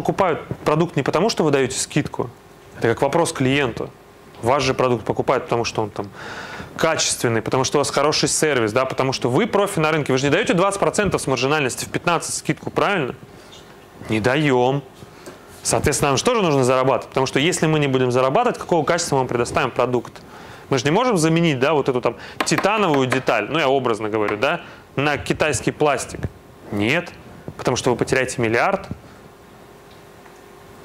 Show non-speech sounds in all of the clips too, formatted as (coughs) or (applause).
покупают продукт не потому, что вы даете скидку. Это как вопрос клиенту. Ваш же продукт покупают, потому что он там качественный, потому что у вас хороший сервис, да, потому что вы профи на рынке. Вы же не даете 20% с маржинальности в 15 скидку, правильно? Не даем. Соответственно, нам же тоже нужно зарабатывать, потому что если мы не будем зарабатывать, какого качества мы вам предоставим продукт? Мы же не можем заменить, да, вот эту там титановую деталь, ну я образно говорю, да, на китайский пластик. Нет, потому что вы потеряете миллиард.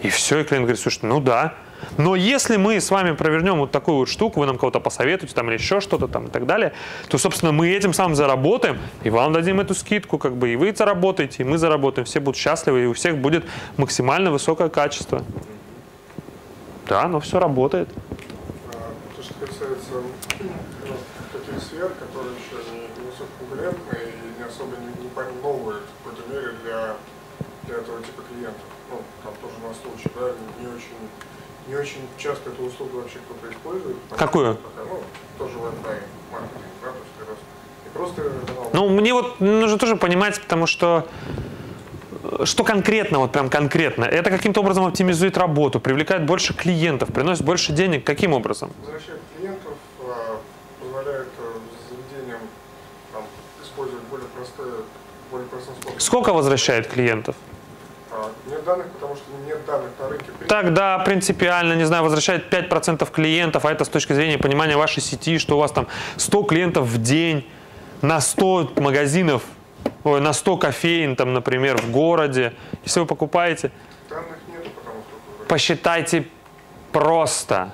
И все, и клиент говорит, слушай, ну да, но если мы с вами провернем вот такую вот штуку, вы нам кого-то посоветуете там или еще что-то там и так далее, то, собственно, мы этим самым заработаем, и вам дадим эту скидку, как бы, и вы заработаете, и мы заработаем, все будут счастливы, и у всех будет максимально высокое качество. Да, но все работает. А, то, что касается ну, таких сфер, которые еще не, высококонкурентные и не особо не, не новые в какой-то мере для, для этого типа клиентов. Ну, там тоже на случай, да, не очень не очень часто эту услугу вообще кто-то использует. Какую? Пока, ну, тоже Wi-Fi маркетинг, да, то есть как раз не просто... Ну, мне вот нужно тоже понимать, потому что что конкретно, вот прям конкретно? Это каким-то образом оптимизует работу, привлекает больше клиентов, приносит больше денег. Каким образом? Возвращает клиентов, а, позволяет э, заведениям там, использовать более простое, более простой способ. Сколько возвращает клиентов? А, нет данных, потому что нет данных на рынке. Тогда принципиально, не знаю, возвращает 5% клиентов, а это с точки зрения понимания вашей сети, что у вас там 100 клиентов в день на 100 магазинов, ой, на 100 кофеин, там, например, в городе. Если вы покупаете, данных нету, потому что... посчитайте просто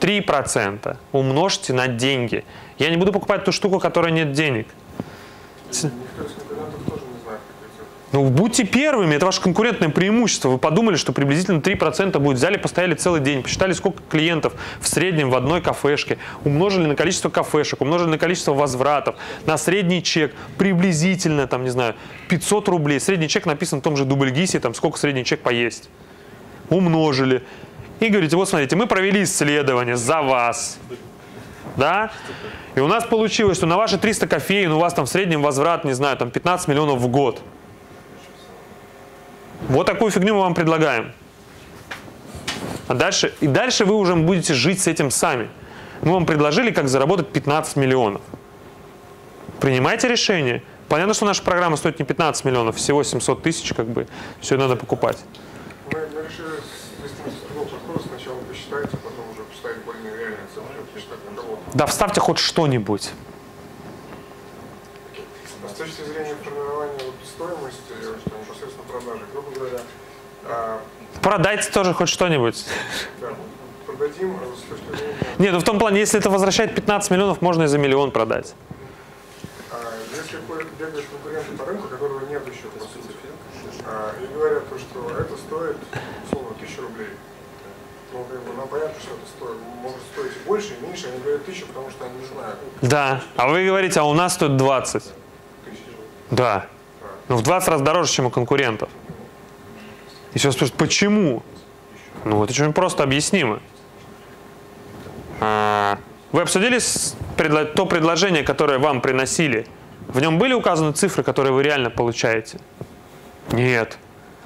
3% умножьте на деньги. Я не буду покупать ту штуку, которой нет денег. Никто из конкурентов тоже не знает, какие цифры. Ну, будьте первыми, это ваше конкурентное преимущество. Вы подумали, что приблизительно 3% будет. Взяли, постояли целый день, посчитали, сколько клиентов в среднем в одной кафешке, умножили на количество кафешек, умножили на количество возвратов, на средний чек, приблизительно, там, не знаю, 500 рублей. Средний чек написан в том же дубльгисе, там, сколько средний чек поесть. Умножили. И говорите, вот смотрите, мы провели исследование за вас. Да? И у нас получилось, что на ваши 300 кофеин у вас там в среднем возврат, не знаю, там 15 миллионов в год. Вот такую фигню мы вам предлагаем. А дальше, и дальше вы уже будете жить с этим сами. Мы вам предложили, как заработать 15 миллионов. Принимайте решение. Понятно, что наша программа стоит не 15 миллионов, всего 700 тысяч, как бы, все надо покупать. Мы, мы решили вести с другого подхода. Сначала посчитать, потом уже поставить более реальные цифры, посчитать на кого. Да вставьте хоть что-нибудь. Точки зрения формирования вот стоимости, что непосредственно продажи, грубо говоря, а, Продайте тоже хоть что-нибудь. да, продадим а с точки зрения, Не, ну в том плане, если это возвращает 15 миллионов, можно и за миллион продать. а, если бегают конкуренты по рынку, которого нет еще по сути, а, и говорят, то, что это стоит, условно, тысячу рублей. Ну, как бы, нам понятно, что это стоит, может стоить больше, и меньше, они говорят тысячу, потому что они не знают. Да. А вы говорите, а у нас стоит 20. Да. Ну в 20 раз дороже, чем у конкурентов. И все спрашивают, почему? Ну это очень просто объяснимо. А, Вы обсудили то предложение, которое вам приносили? В нем были указаны цифры, которые вы реально получаете? Нет.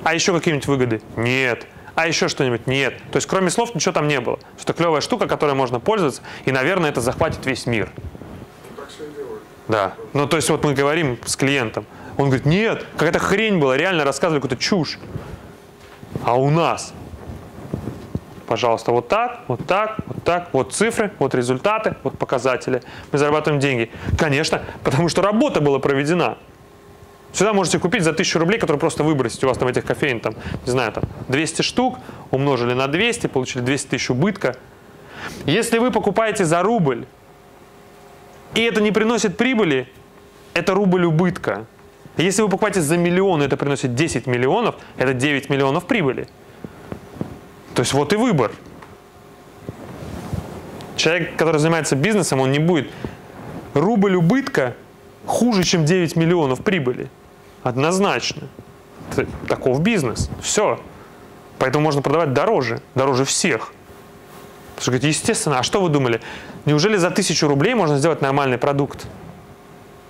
А еще какие-нибудь выгоды? Нет. А еще что-нибудь? Нет. То есть кроме слов ничего там не было. Что клевая штука, которой можно пользоваться, и, наверное, это захватит весь мир. Ну, так все и делают. Да. Ну, то есть вот мы говорим с клиентом. Он говорит, нет, какая-то хрень была, реально рассказывали какую-то чушь. А у нас? Пожалуйста, вот так, вот так, вот так, вот цифры, вот результаты, вот показатели. Мы зарабатываем деньги. Конечно, потому что работа была проведена. Сюда можете купить за 1000 рублей, которые просто выбросить. У вас там этих кофеин, там, не знаю, там 200 штук, умножили на 200, получили 200 тысяч убытка. Если вы покупаете за рубль, и это не приносит прибыли, это рубль убытка. Если вы покупаете за миллион, и это приносит 10 миллионов, это 9 миллионов прибыли. То есть вот и выбор. Человек, который занимается бизнесом, он не будет. Рубль убытка хуже, чем 9 миллионов прибыли. Однозначно. Таков бизнес. Все. Поэтому можно продавать дороже. Дороже всех. Потому что, естественно, а что вы думали? Неужели за тысячу рублей можно сделать нормальный продукт?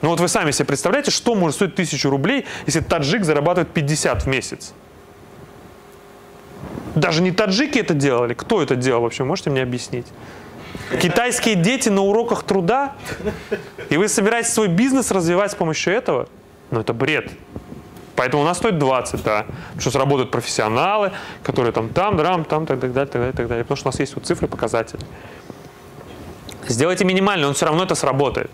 Ну вот вы сами себе представляете, что может стоить тысячу рублей, если таджик зарабатывает 50 в месяц? Даже не таджики это делали. Кто это делал вообще? Можете мне объяснить? Китайские дети на уроках труда? И вы собираетесь свой бизнес развивать с помощью этого? Ну, это бред. Поэтому у нас стоит 20, да. Потому что сработают профессионалы, которые там, там, драм, там, так, так далее, так далее, так далее. Потому что у нас есть вот цифры, показатели. Сделайте минимальный, он все равно это сработает.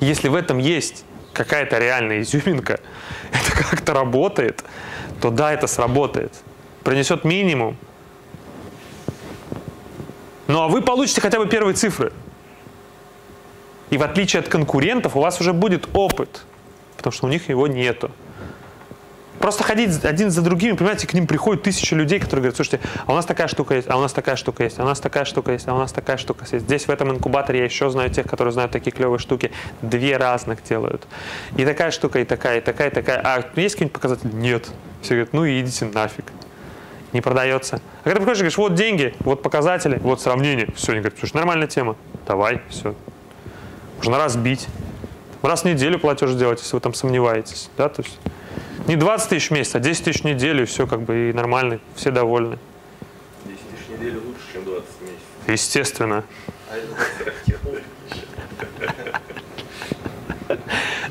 Если в этом есть какая-то реальная изюминка, (laughs) это как-то работает, то да, это сработает. Принесет минимум. Ну а вы получите хотя бы первые цифры. И в отличие от конкурентов у вас уже будет опыт, потому что у них его нету. Просто ходить один за другими, понимаете, к ним приходят тысячи людей, которые говорят, слушайте, а у нас такая штука есть, а у нас такая штука есть, а у нас такая штука есть, а у нас такая штука есть. Здесь в этом инкубаторе я еще знаю тех, которые знают такие клевые штуки. Две разных делают. И такая штука, и такая, и такая, и такая. А есть какие-нибудь показатели? Нет. Все говорят, ну и идите нафиг. Не продается. А когда приходишь и говоришь, вот деньги, вот показатели, вот сравнение. Все, они говорят, слушай, нормальная тема. Давай, все. Можно разбить. Раз в неделю платеж делать, если вы там сомневаетесь. Да, то есть не 20 тысяч в месяц, а 10 тысяч в неделю, и все как бы и нормально, все довольны. 10 тысяч в неделю лучше, чем 20 в месяц. Естественно. А.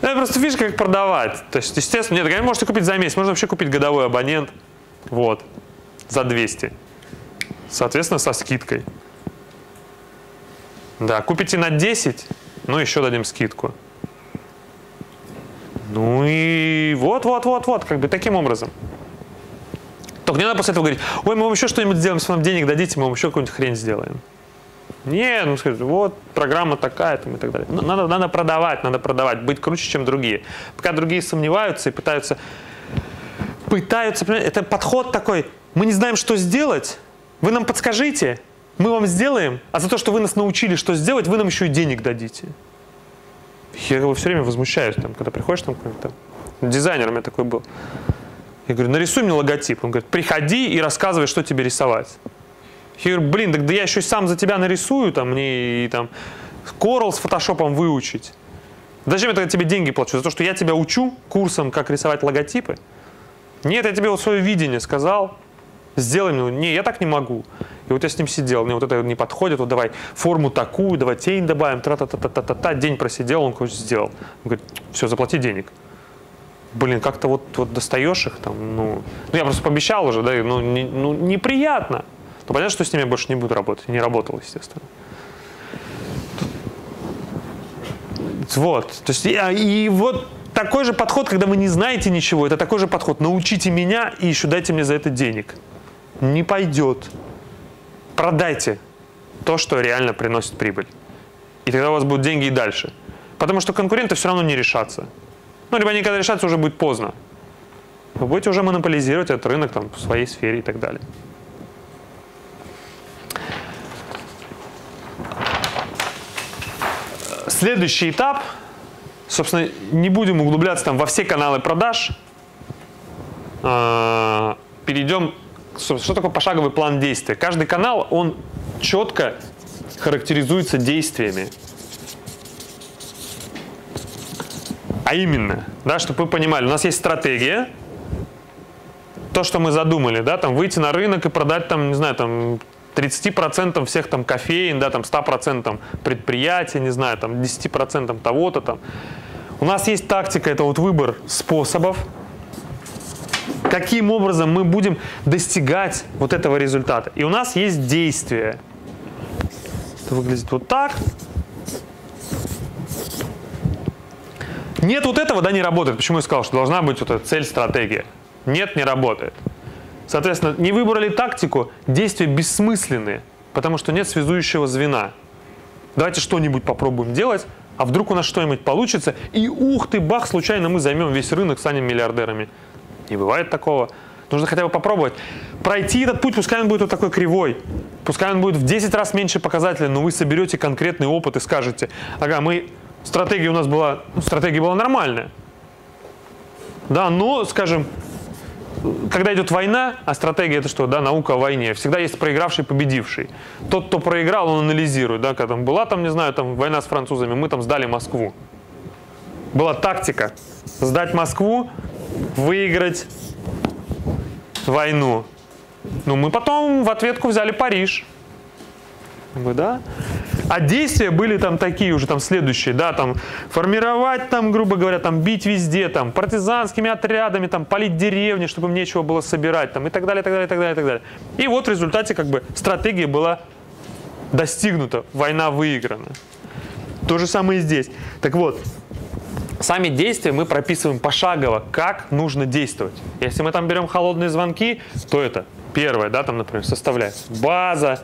Ну, это просто фишка, как продавать. То есть, естественно, нет, конечно, можете купить за месяц, можно вообще купить годовой абонент, вот, за 200. Соответственно, со скидкой. Да, купите на 10, ну, еще дадим скидку. Ну и вот-вот-вот-вот, как бы таким образом. Только не надо после этого говорить, ой, мы вам еще что-нибудь сделаем, если вам денег дадите, мы вам еще какую-нибудь хрень сделаем. Не, ну скажите, вот программа такая там и так далее. Надо, надо продавать, надо продавать, быть круче, чем другие. Пока другие сомневаются и пытаются, пытаются, это подход такой, мы не знаем, что сделать, вы нам подскажите, мы вам сделаем, а за то, что вы нас научили, что сделать, вы нам еще и денег дадите. Я его все время возмущаюсь, там, когда приходишь, там, какой-то дизайнер у меня такой был. Я говорю, нарисуй мне логотип. Он говорит, приходи и рассказывай, что тебе рисовать. Я говорю, блин, так да я еще и сам за тебя нарисую, там, мне и там Corel с фотошопом выучить. Зачем я тогда тебе деньги плачу? За то, что я тебя учу курсом, как рисовать логотипы? Нет, я тебе вот свое видение сказал, сделай мне. Не, я так не могу. И вот я с ним сидел, мне вот это не подходит, вот давай форму такую, давай тень добавим, тра-та-та-та-та-та, день просидел, он короче, сделал. Он говорит, все, заплати денег. Блин, как-то вот, вот достаешь их там, ну, ну я просто пообещал уже, да, ну, не, ну неприятно. Ну понятно, что с ними я больше не буду работать, не работал, естественно. Вот, то есть, и, и вот такой же подход, когда вы не знаете ничего, это такой же подход. Научите меня и еще дайте мне за это денег. Не пойдет. Продайте то, что реально приносит прибыль. И тогда у вас будут деньги и дальше. Потому что конкуренты все равно не решатся. Ну, либо они когда решатся, уже будет поздно. Вы будете уже монополизировать этот рынок там, в своей сфере и так далее. Следующий этап, собственно, не будем углубляться там во все каналы продаж. А, Перейдем, что такое пошаговый план действия. Каждый канал, он четко характеризуется действиями. А именно, да, чтобы вы понимали, у нас есть стратегия, то, что мы задумали, да, там выйти на рынок и продать там, не знаю, там 30% всех там кофеин, да, там 100% предприятий, не знаю, там 10% того-то там. У нас есть тактика, это вот выбор способов, каким образом мы будем достигать вот этого результата. И у нас есть действие. Это выглядит вот так. Нет вот этого, да, не работает. Почему я сказал, что должна быть вот эта цель, стратегия? Нет, не работает. Соответственно, не выбрали тактику, действия бессмысленные, потому что нет связующего звена. Давайте что-нибудь попробуем делать, а вдруг у нас что-нибудь получится, и ух ты, бах, случайно мы займем весь рынок, станем миллиардерами. Не бывает такого. Нужно хотя бы попробовать. Пройти этот путь, пускай он будет вот такой кривой, пускай он будет в 10 раз меньше показателей, но вы соберете конкретный опыт и скажете, ага, мы, стратегия у нас была, ну, стратегия была нормальная. Да, но, скажем, когда идет война, а стратегия это что, да, наука о войне, всегда есть проигравший, победивший. Тот, кто проиграл, он анализирует, да, когда там была там, не знаю, там война с французами, мы там сдали Москву. Была тактика сдать Москву, выиграть войну. Ну, мы потом в ответку взяли Париж. Говорю, да. А действия были там такие уже, там следующие, да, там формировать там, грубо говоря, там бить везде, там партизанскими отрядами, там палить деревни, чтобы им нечего было собирать, там и так далее, и так далее, и так далее, и так далее. И вот в результате как бы стратегия была достигнута, война выиграна. То же самое и здесь. Так вот, сами действия мы прописываем пошагово, как нужно действовать. Если мы там берем холодные звонки, то это первое, да, там, например, составляется база,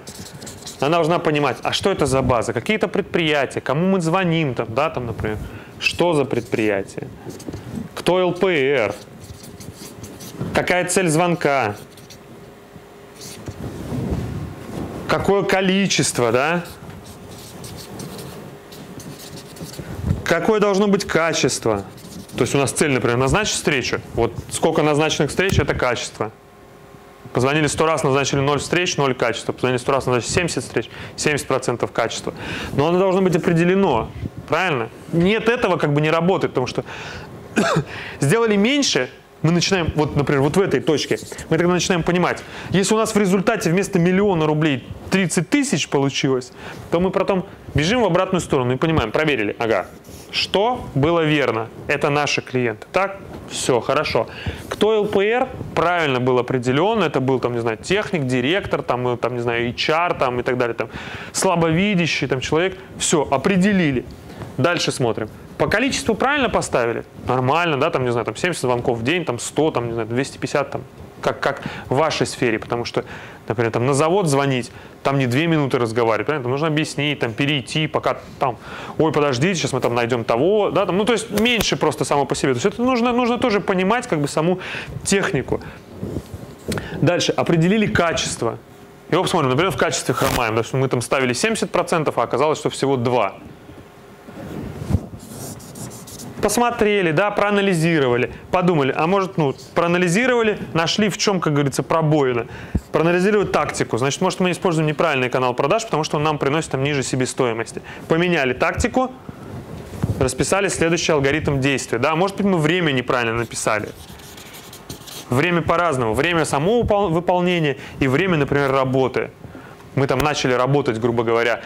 она должна понимать, а что это за база, какие-то предприятия, кому мы звоним, там, да, там, например, что за предприятие, кто ЛПР, какая цель звонка, какое количество, да, какое должно быть качество. То есть у нас цель, например, назначить встречу. Вот сколько назначенных встреч – это качество. Позвонили 100 раз, назначили 0 встреч, 0 качества. Позвонили 100 раз, назначили 70 встреч, 70% качества. Но оно должно быть определено. Правильно? Нет этого как бы не работает, потому что (coughs) сделали меньше, мы начинаем, вот, например, вот в этой точке, мы тогда начинаем понимать, если у нас в результате вместо миллиона рублей 30 тысяч получилось, то мы потом бежим в обратную сторону и понимаем, проверили, ага, что было верно? Это наши клиенты. Так? Все, хорошо. Кто ЛПР? Правильно был определен. Это был, там, не знаю, техник, директор, там, э, там не знаю, HR там, и так далее. Там, слабовидящий там, человек. Все, определили. Дальше смотрим. По количеству правильно поставили? Нормально, да, там, не знаю, там 70 звонков в день, там 100, там, не знаю, 250, там, как, как в вашей сфере, потому что, например, там на завод звонить, там не две минуты разговаривать, правильно? Там нужно объяснить, там перейти, пока там, ой, подождите, сейчас мы там найдем того, да, там, ну, то есть меньше просто само по себе. То есть это нужно, нужно тоже понимать как бы саму технику. Дальше, определили качество. И вот посмотрим, например, в качестве хромаем, да, что мы там ставили 70%, а оказалось, что всего 2% посмотрели, да, проанализировали, подумали, а может, ну, проанализировали, нашли в чем, как говорится, пробоина. Проанализировали тактику. Значит, может, мы используем неправильный канал продаж, потому что он нам приносит там ниже себестоимости. Поменяли тактику, расписали следующий алгоритм действия. Да, может быть, мы время неправильно написали. Время по-разному. Время самого выполнения и время, например, работы. Мы там начали работать, грубо говоря,